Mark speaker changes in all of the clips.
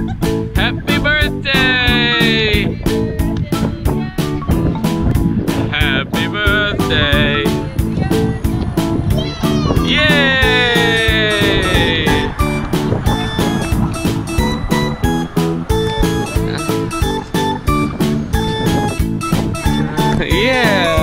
Speaker 1: Happy birthday! Happy birthday! Yay! yeah!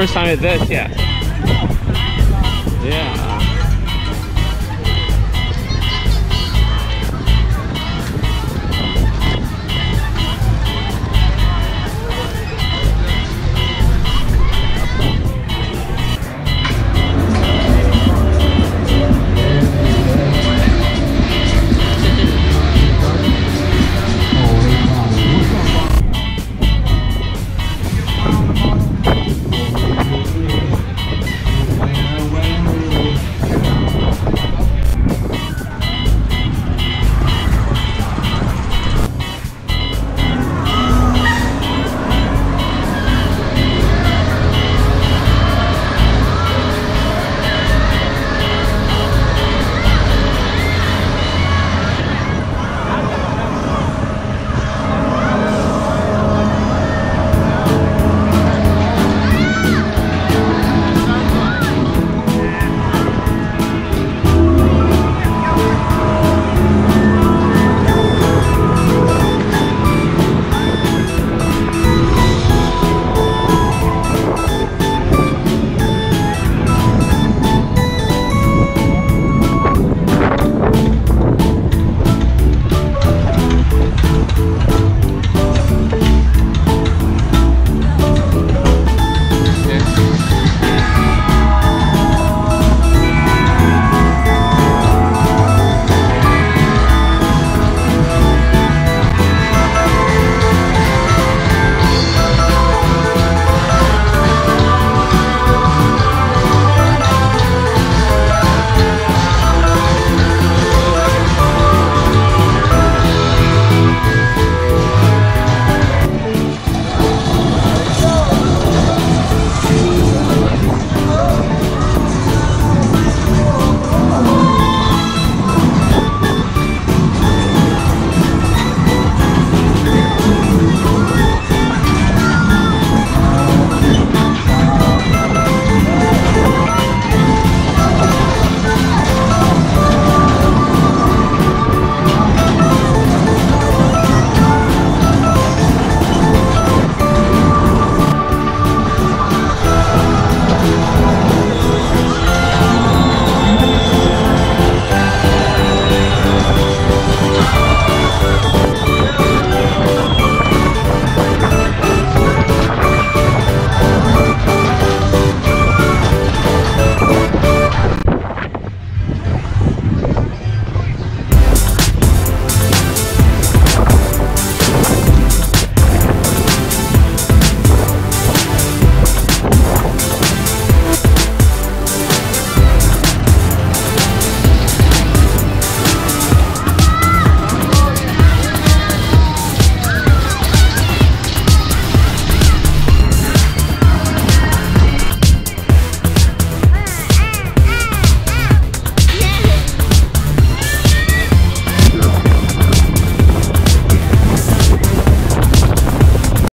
Speaker 1: first time at this, yeah.